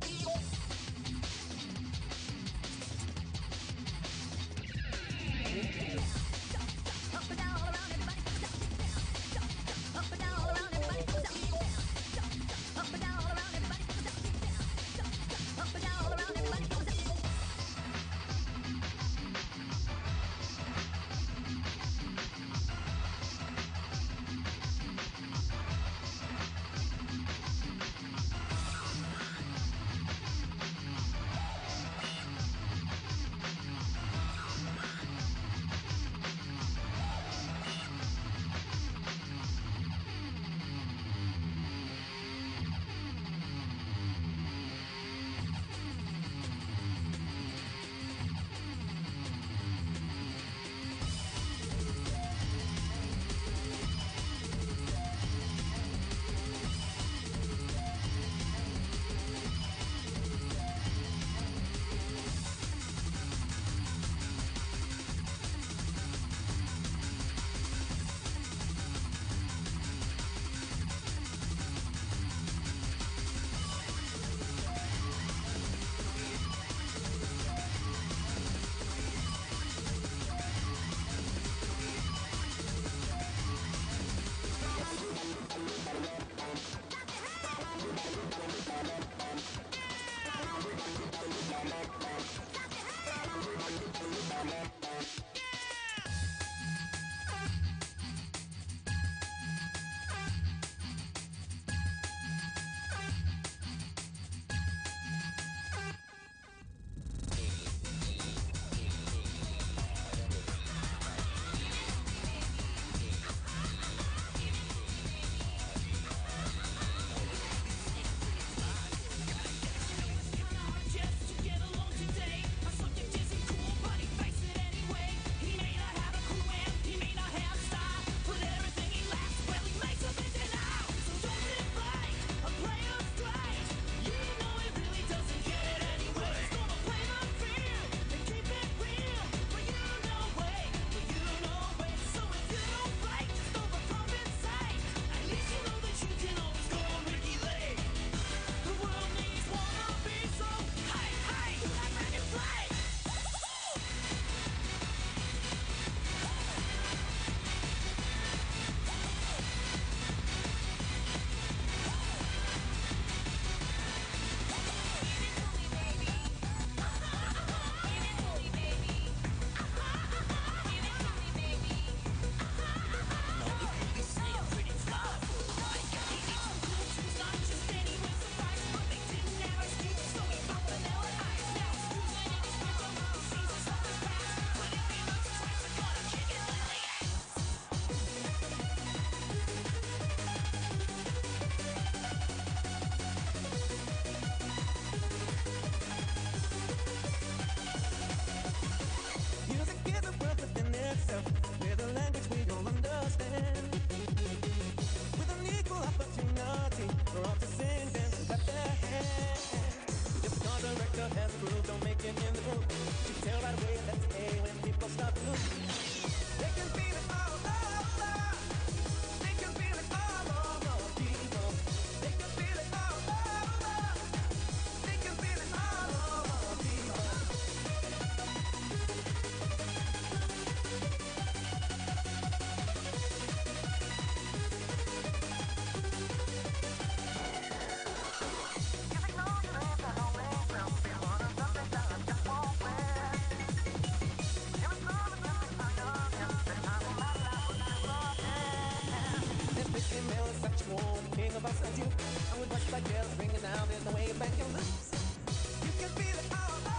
people. There was such warm thing of us and you. I would watch like bells ringing down There's no way back your lips. You can feel it all.